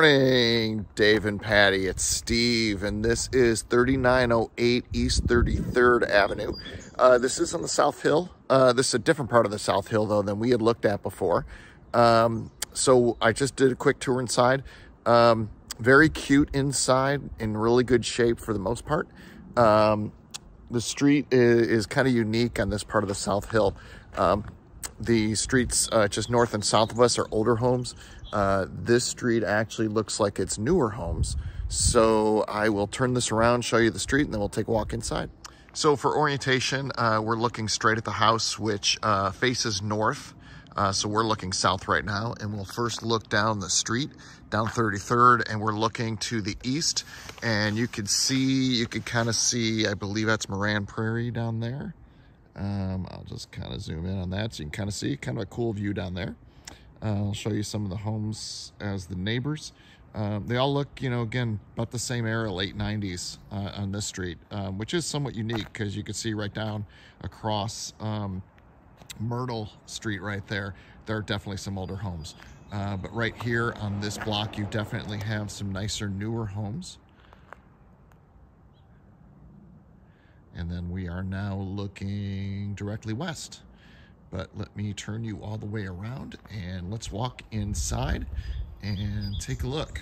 morning, Dave and Patty. It's Steve, and this is 3908 East 33rd Avenue. Uh, this is on the South Hill. Uh, this is a different part of the South Hill, though, than we had looked at before. Um, so I just did a quick tour inside. Um, very cute inside, in really good shape for the most part. Um, the street is, is kind of unique on this part of the South Hill. Um, the streets uh, just north and south of us are older homes. Uh, this street actually looks like it's newer homes. So I will turn this around, show you the street, and then we'll take a walk inside. So for orientation, uh, we're looking straight at the house, which uh, faces north. Uh, so we're looking south right now, and we'll first look down the street, down 33rd, and we're looking to the east. And you can see, you can kind of see, I believe that's Moran Prairie down there. Um, I'll just kind of zoom in on that so you can kind of see kind of a cool view down there. Uh, I'll show you some of the homes as the neighbors. Um, they all look, you know, again, about the same era, late 90s uh, on this street, um, which is somewhat unique because you can see right down across um, Myrtle Street right there, there are definitely some older homes. Uh, but right here on this block, you definitely have some nicer, newer homes. And then we are now looking directly west. But let me turn you all the way around and let's walk inside and take a look.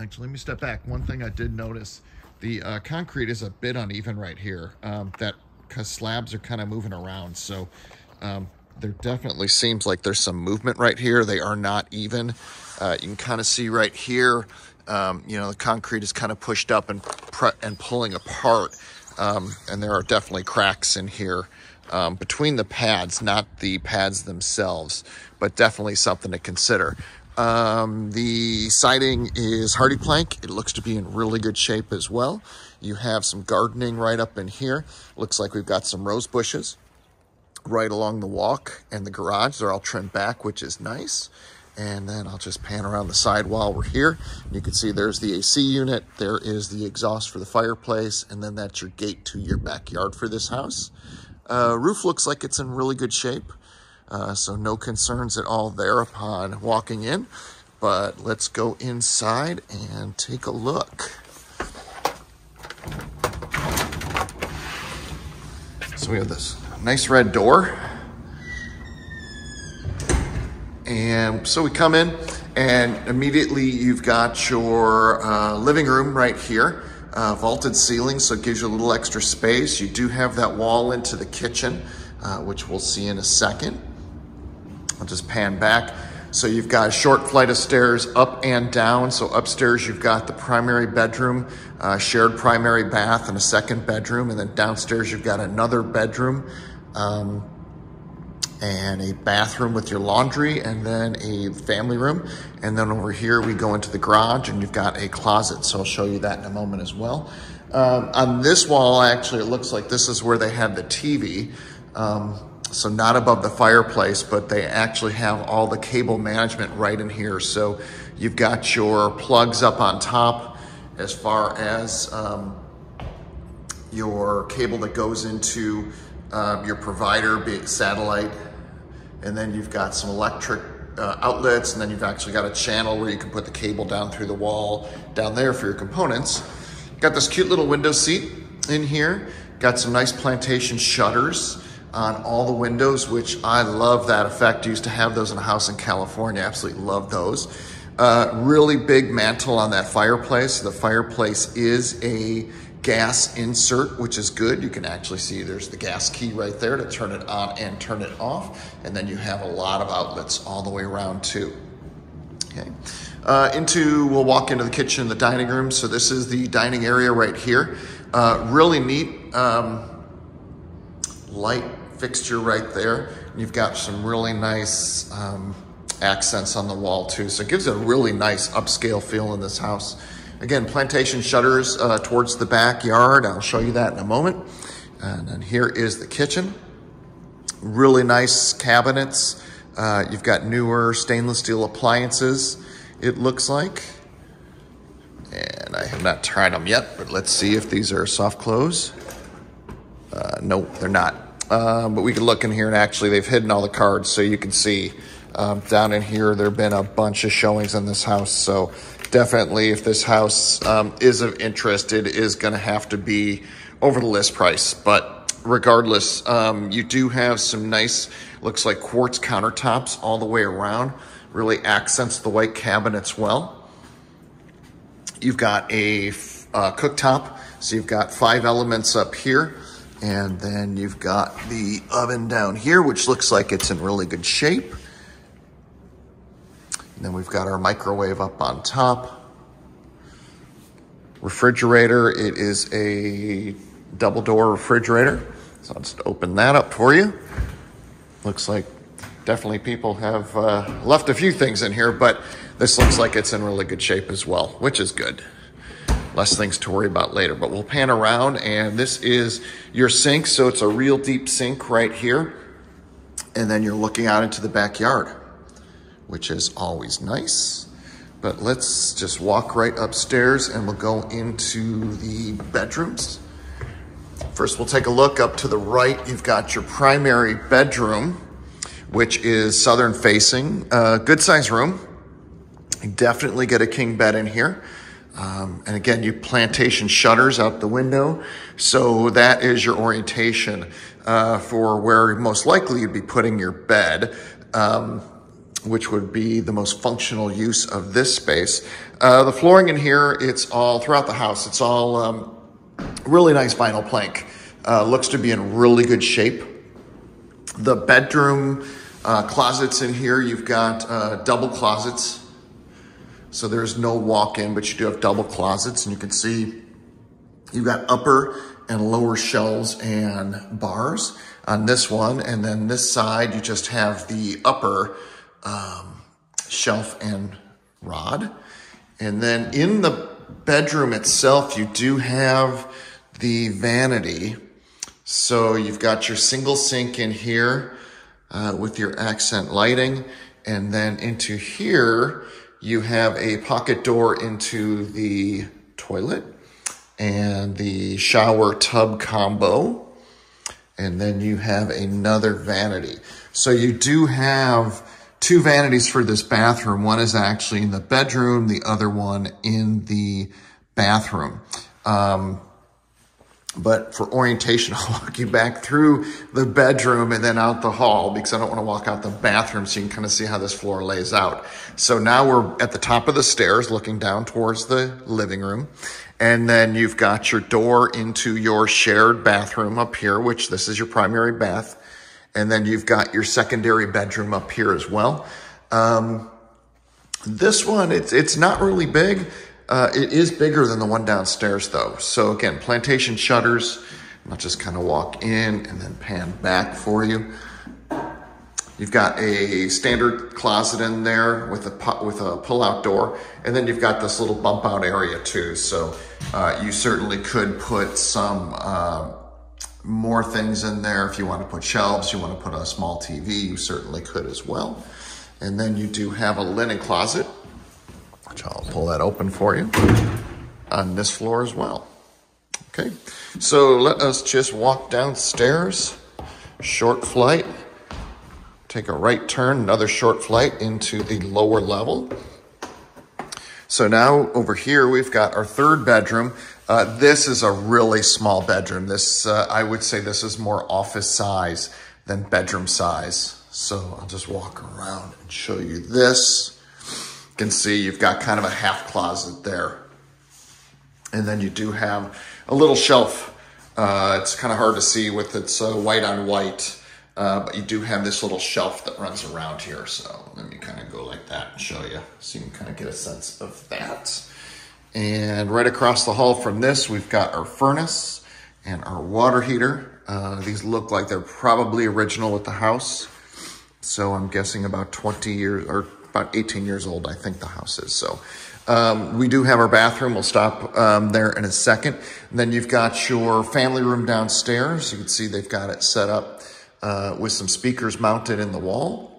Actually, let me step back. One thing I did notice, the uh, concrete is a bit uneven right here. Um, that because slabs are kind of moving around. So um, there definitely seems like there's some movement right here. They are not even. Uh, you can kind of see right here, um, you know, the concrete is kind of pushed up and, and pulling apart. Um, and there are definitely cracks in here um, between the pads, not the pads themselves, but definitely something to consider. Um, the siding is HardiePlank. It looks to be in really good shape as well. You have some gardening right up in here. Looks like we've got some rose bushes right along the walk and the garage. They're all trimmed back, which is nice. And then I'll just pan around the side while we're here. You can see there's the AC unit. There is the exhaust for the fireplace. And then that's your gate to your backyard for this house. Uh, roof looks like it's in really good shape. Uh, so no concerns at all there upon walking in. But let's go inside and take a look. So we have this nice red door. And so we come in and immediately you've got your uh, living room right here. Uh, vaulted ceiling, so it gives you a little extra space. You do have that wall into the kitchen, uh, which we'll see in a second. I'll just pan back. So you've got a short flight of stairs up and down. So upstairs you've got the primary bedroom, uh, shared primary bath and a second bedroom. And then downstairs you've got another bedroom. Um, and a bathroom with your laundry and then a family room. And then over here, we go into the garage and you've got a closet. So I'll show you that in a moment as well. Um, on this wall, actually, it looks like this is where they had the TV. Um, so not above the fireplace, but they actually have all the cable management right in here. So you've got your plugs up on top as far as um, your cable that goes into um, your provider, be it satellite, and then you've got some electric uh, outlets, and then you've actually got a channel where you can put the cable down through the wall down there for your components. Got this cute little window seat in here. Got some nice plantation shutters on all the windows, which I love that effect. Used to have those in a house in California. Absolutely love those. Uh, really big mantle on that fireplace. The fireplace is a gas insert, which is good. You can actually see there's the gas key right there to turn it on and turn it off. And then you have a lot of outlets all the way around too. Okay. Uh, into, we'll walk into the kitchen the dining room. So this is the dining area right here. Uh, really neat um, light fixture right there. You've got some really nice um, accents on the wall too. So it gives it a really nice upscale feel in this house. Again, plantation shutters uh, towards the backyard. I'll show you that in a moment. And then here is the kitchen. Really nice cabinets. Uh, you've got newer stainless steel appliances, it looks like. And I have not tried them yet, but let's see if these are soft close. Uh, no, they're not. Uh, but we can look in here and actually they've hidden all the cards so you can see Um, down in here, there have been a bunch of showings in this house. So definitely if this house um, is of interest, it is going to have to be over the list price. But regardless, um, you do have some nice, looks like quartz countertops all the way around. Really accents the white cabinets well. You've got a uh, cooktop. So you've got five elements up here. And then you've got the oven down here, which looks like it's in really good shape. And then we've got our microwave up on top. Refrigerator, it is a double door refrigerator. So I'll just open that up for you. Looks like definitely people have uh, left a few things in here, but this looks like it's in really good shape as well, which is good. Less things to worry about later, but we'll pan around and this is your sink. So it's a real deep sink right here. And then you're looking out into the backyard which is always nice. But let's just walk right upstairs and we'll go into the bedrooms. First, we'll take a look up to the right. You've got your primary bedroom, which is southern facing. Uh, good size room. You definitely get a king bed in here. Um, and again, you plantation shutters out the window. So that is your orientation uh, for where most likely you'd be putting your bed. Um, which would be the most functional use of this space. Uh, the flooring in here, it's all throughout the house. It's all um, really nice vinyl plank. Uh, looks to be in really good shape. The bedroom uh, closets in here, you've got uh, double closets. So there's no walk-in, but you do have double closets and you can see you've got upper and lower shelves and bars on this one. And then this side, you just have the upper um, shelf and rod. And then in the bedroom itself, you do have the vanity. So you've got your single sink in here uh, with your accent lighting. And then into here, you have a pocket door into the toilet and the shower tub combo. And then you have another vanity. So you do have two vanities for this bathroom. One is actually in the bedroom, the other one in the bathroom. Um, but for orientation, I'll walk you back through the bedroom and then out the hall because I don't want to walk out the bathroom so you can kind of see how this floor lays out. So now we're at the top of the stairs looking down towards the living room. And then you've got your door into your shared bathroom up here, which this is your primary bath. And then you've got your secondary bedroom up here as well. Um, this one, it's, it's not really big. Uh, it is bigger than the one downstairs though. So again, plantation shutters. I'll just kind of walk in and then pan back for you. You've got a standard closet in there with a with a pull-out door, and then you've got this little bump-out area too. So uh, you certainly could put some uh, more things in there. If you want to put shelves, you want to put a small TV, you certainly could as well. And then you do have a linen closet, which I'll pull that open for you on this floor as well. Okay, so let us just walk downstairs, short flight, take a right turn, another short flight into the lower level. So now over here, we've got our third bedroom. Uh, this is a really small bedroom. This, uh, I would say this is more office size than bedroom size. So I'll just walk around and show you this. You can see you've got kind of a half closet there. And then you do have a little shelf. Uh, it's kind of hard to see with its white on white. Uh, but you do have this little shelf that runs around here. So let me kind of go like that and show you so you can kind of get a sense of that. And right across the hall from this, we've got our furnace and our water heater. Uh, these look like they're probably original with the house. So I'm guessing about 20 years or about 18 years old, I think the house is. So um, we do have our bathroom. We'll stop um, there in a second. And then you've got your family room downstairs. You can see they've got it set up uh, with some speakers mounted in the wall.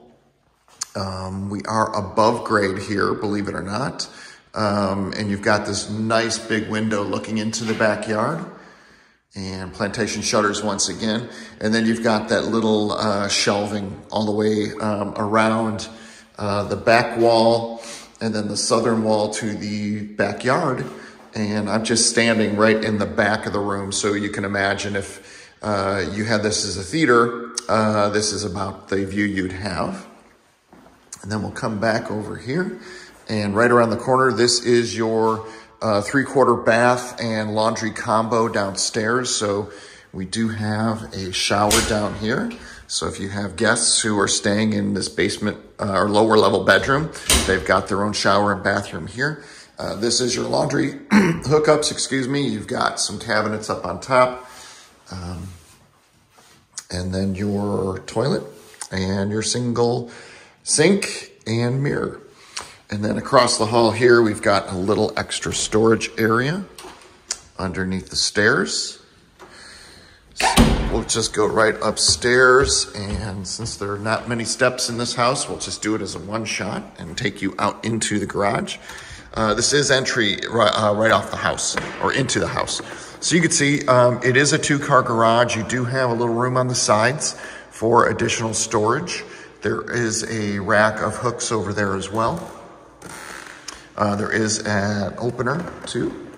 Um, we are above grade here, believe it or not. Um, and you've got this nice big window looking into the backyard. and plantation shutters once again. And then you've got that little uh, shelving all the way um, around uh, the back wall and then the southern wall to the backyard. And I'm just standing right in the back of the room. So you can imagine if uh, you had this as a theater, uh, this is about the view you'd have. And then we'll come back over here and right around the corner, this is your uh, three quarter bath and laundry combo downstairs. So we do have a shower down here. So if you have guests who are staying in this basement uh, or lower level bedroom, they've got their own shower and bathroom here. Uh, this is your laundry hookups, excuse me. You've got some cabinets up on top. Um, and then your toilet and your single sink and mirror. And then across the hall here, we've got a little extra storage area underneath the stairs. So we'll just go right upstairs. And since there are not many steps in this house, we'll just do it as a one shot and take you out into the garage. Uh, this is entry right, uh, right, off the house or into the house. So you can see um, it is a two car garage. You do have a little room on the sides for additional storage. There is a rack of hooks over there as well. Uh, there is an opener too.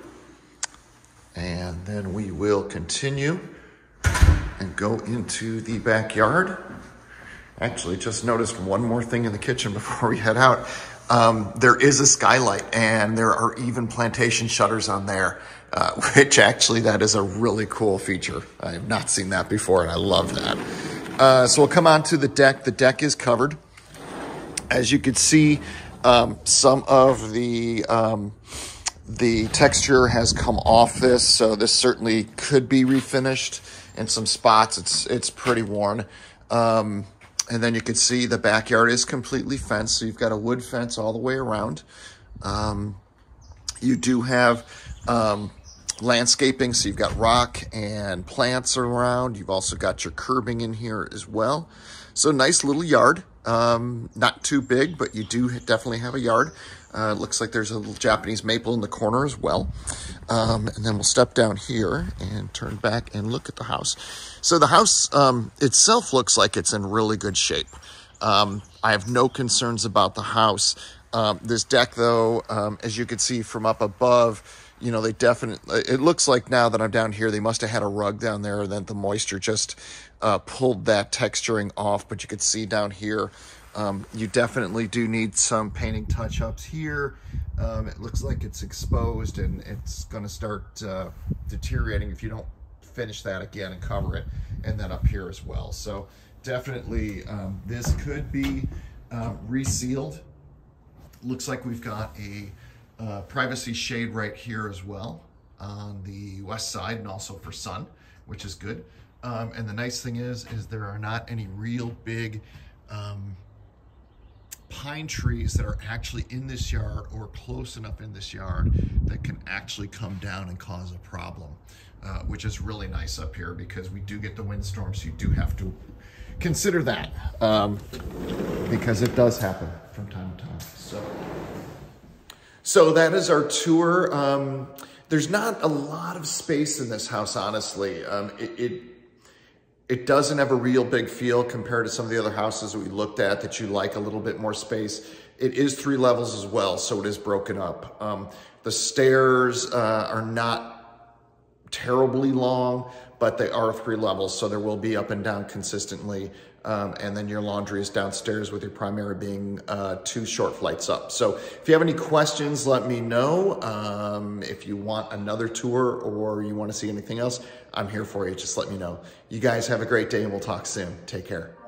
And then we will continue and go into the backyard. Actually, just noticed one more thing in the kitchen before we head out. Um, there is a skylight and there are even plantation shutters on there, uh, which actually that is a really cool feature. I have not seen that before and I love that. Uh, so we'll come on to the deck. The deck is covered. As you can see, um, some of the um, the texture has come off this, so this certainly could be refinished. In some spots, it's it's pretty worn. Um, and then you can see the backyard is completely fenced, so you've got a wood fence all the way around. Um, you do have um, landscaping, so you've got rock and plants around. You've also got your curbing in here as well. So nice little yard. Um, not too big, but you do definitely have a yard. Uh, looks like there's a little Japanese maple in the corner as well. Um, and then we'll step down here and turn back and look at the house. So the house um, itself looks like it's in really good shape. Um, I have no concerns about the house. Um, this deck, though, um, as you can see from up above, you know, they definitely, it looks like now that I'm down here, they must have had a rug down there and then the moisture just uh, pulled that texturing off. But you can see down here, um, you definitely do need some painting touch-ups here. Um, it looks like it's exposed and it's going to start uh, deteriorating if you don't finish that again and cover it. And then up here as well. So definitely um, this could be uh, resealed. Looks like we've got a uh, privacy shade right here as well on the west side and also for sun, which is good. Um, and the nice thing is, is there are not any real big um, pine trees that are actually in this yard or close enough in this yard that can actually come down and cause a problem, uh, which is really nice up here because we do get the windstorms. So you do have to consider that um, because it does happen from time to time. So, so that is our tour. Um, there's not a lot of space in this house, honestly. Um, it, it it doesn't have a real big feel compared to some of the other houses that we looked at that you like a little bit more space. It is three levels as well, so it is broken up. Um, the stairs uh, are not terribly long, but they are three levels, so there will be up and down consistently. Um, and then your laundry is downstairs with your primary being uh, two short flights up. So if you have any questions, let me know. Um, if you want another tour or you want to see anything else, I'm here for you. Just let me know. You guys have a great day and we'll talk soon. Take care.